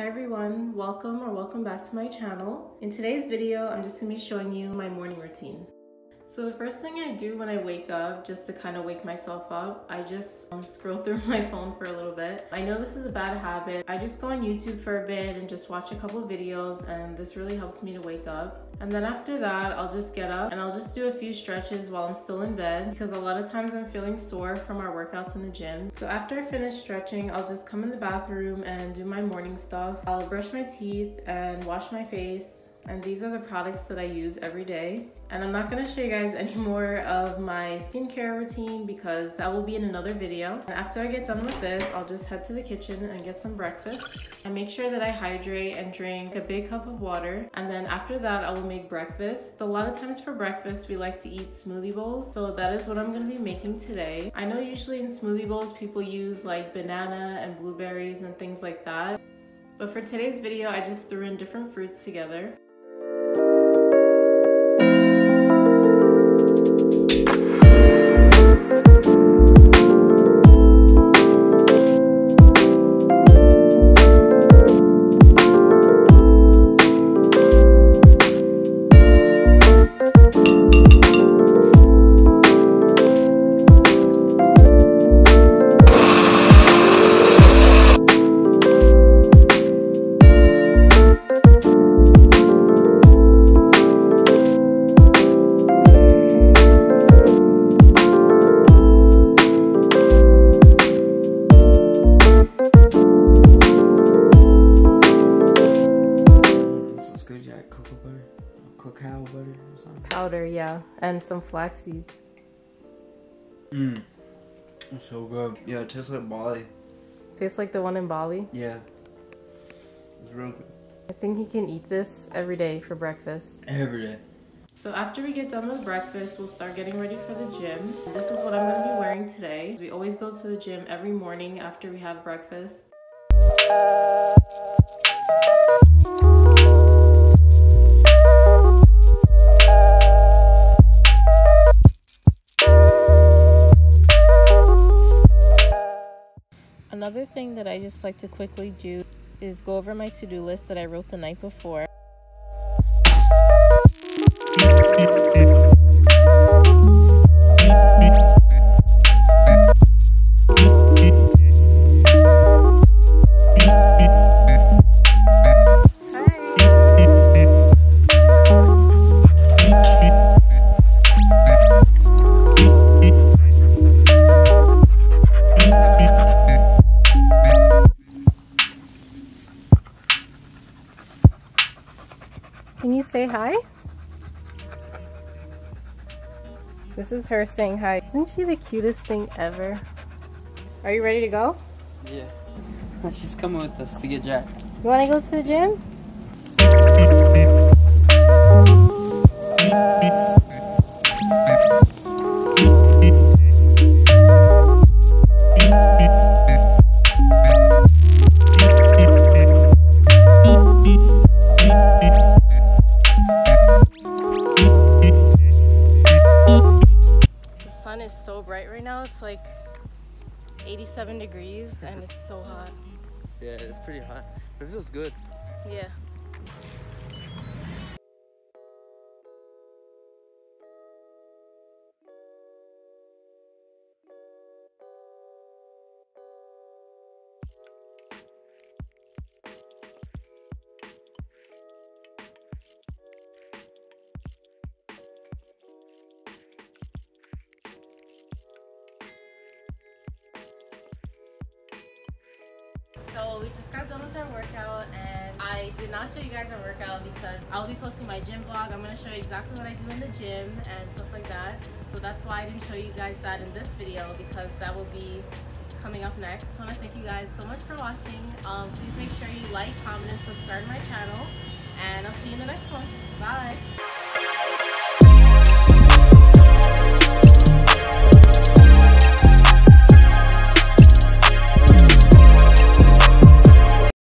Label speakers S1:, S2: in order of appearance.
S1: Hi everyone, welcome or welcome back to my channel. In today's video, I'm just gonna be showing you my morning routine. So the first thing I do when I wake up, just to kind of wake myself up, I just um, scroll through my phone for a little bit. I know this is a bad habit. I just go on YouTube for a bit and just watch a couple videos and this really helps me to wake up. And then after that, I'll just get up and I'll just do a few stretches while I'm still in bed because a lot of times I'm feeling sore from our workouts in the gym. So after I finish stretching, I'll just come in the bathroom and do my morning stuff. I'll brush my teeth and wash my face and these are the products that I use every day. And I'm not gonna show you guys any more of my skincare routine because that will be in another video. And after I get done with this, I'll just head to the kitchen and get some breakfast. I make sure that I hydrate and drink a big cup of water. And then after that, I will make breakfast. So a lot of times for breakfast, we like to eat smoothie bowls. So that is what I'm gonna be making today. I know usually in smoothie bowls, people use like banana and blueberries and things like that. But for today's video, I just threw in different fruits together.
S2: Cacao butter or something?
S1: Powder, yeah. And some flax seeds.
S2: Mmm. It's so good. Yeah, it tastes like Bali.
S1: Tastes like the one in Bali?
S2: Yeah. It's real good.
S1: I think he can eat this every day for breakfast.
S2: Every day.
S1: So after we get done with breakfast, we'll start getting ready for the gym. This is what I'm gonna be wearing today. We always go to the gym every morning after we have breakfast. Another thing that I just like to quickly do is go over my to-do list that I wrote the night before. Say hi? This is her saying hi. Isn't she the cutest thing ever? Are you ready to go?
S2: Yeah. She's coming with us to get Jack.
S1: You want to go to the gym? Is so bright right now. It's like 87 degrees and it's so hot.
S2: Yeah, it's pretty hot, but it feels good.
S1: Yeah. So we just got done with our workout and I did not show you guys our workout because I'll be posting my gym vlog. I'm going to show you exactly what I do in the gym and stuff like that. So that's why I didn't show you guys that in this video because that will be coming up next. I want to thank you guys so much for watching. Um, please make sure you like, comment, and subscribe to my channel. And I'll see you in the next one. Bye!